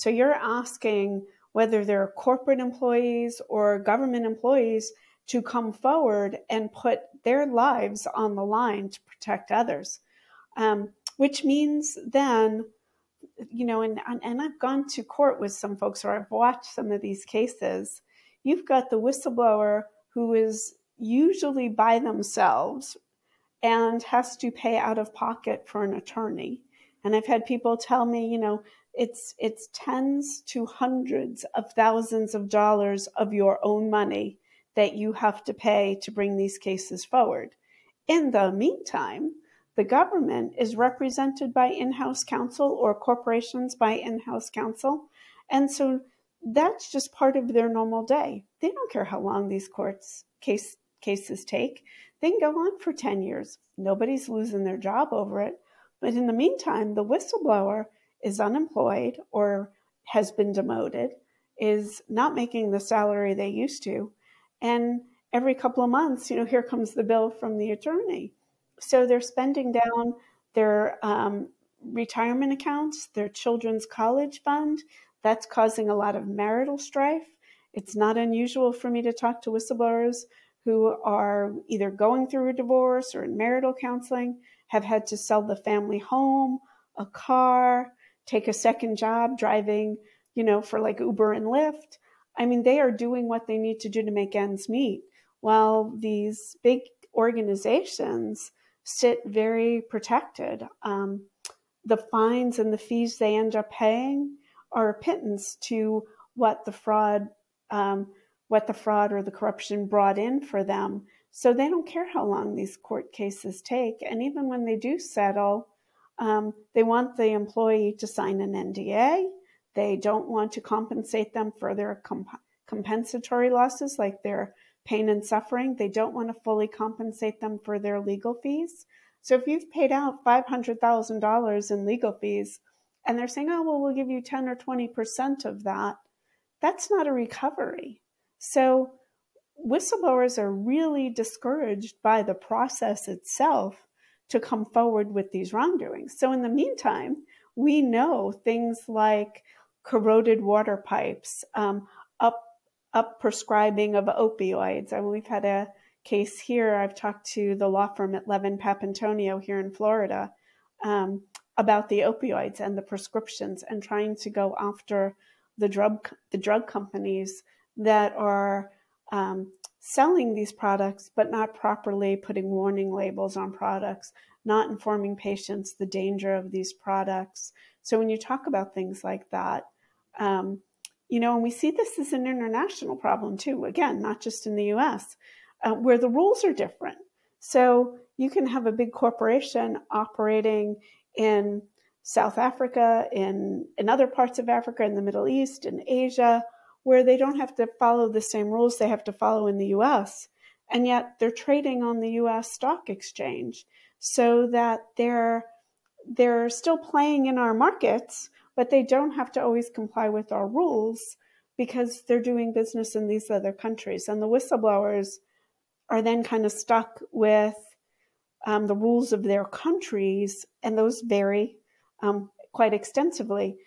So you're asking whether they're corporate employees or government employees to come forward and put their lives on the line to protect others, um, which means then, you know, and, and I've gone to court with some folks or I've watched some of these cases. You've got the whistleblower who is usually by themselves and has to pay out of pocket for an attorney. And I've had people tell me, you know, it's it's tens to hundreds of thousands of dollars of your own money that you have to pay to bring these cases forward. In the meantime, the government is represented by in-house counsel or corporations by in-house counsel. And so that's just part of their normal day. They don't care how long these courts case cases take. They can go on for 10 years. Nobody's losing their job over it. But in the meantime, the whistleblower is unemployed or has been demoted, is not making the salary they used to. And every couple of months, you know, here comes the bill from the attorney. So they're spending down their um, retirement accounts, their children's college fund. That's causing a lot of marital strife. It's not unusual for me to talk to whistleblowers who are either going through a divorce or in marital counseling, have had to sell the family home, a car, take a second job driving, you know, for like Uber and Lyft. I mean, they are doing what they need to do to make ends meet while these big organizations sit very protected. Um, the fines and the fees they end up paying are a pittance to what the fraud um, what the fraud or the corruption brought in for them. So they don't care how long these court cases take. And even when they do settle, um, they want the employee to sign an NDA. They don't want to compensate them for their comp- compensatory losses, like their pain and suffering. They don't want to fully compensate them for their legal fees. So if you've paid out $500,000 in legal fees and they're saying, oh, well, we'll give you 10 or 20% of that, that's not a recovery. So whistleblowers are really discouraged by the process itself to come forward with these wrongdoings. So in the meantime, we know things like corroded water pipes, um, up up prescribing of opioids. I mean, we've had a case here. I've talked to the law firm at Levin Papantonio here in Florida um, about the opioids and the prescriptions, and trying to go after the drug the drug companies that are um, selling these products but not properly putting warning labels on products, not informing patients the danger of these products. So when you talk about things like that, um, you know, and we see this as an international problem too, again, not just in the US, uh, where the rules are different. So you can have a big corporation operating in South Africa, in, in other parts of Africa, in the Middle East, in Asia, where they don't have to follow the same rules they have to follow in the US. And yet they're trading on the US stock exchange so that they're they're still playing in our markets, but they don't have to always comply with our rules because they're doing business in these other countries. And the whistleblowers are then kind of stuck with um, the rules of their countries, and those vary um, quite extensively.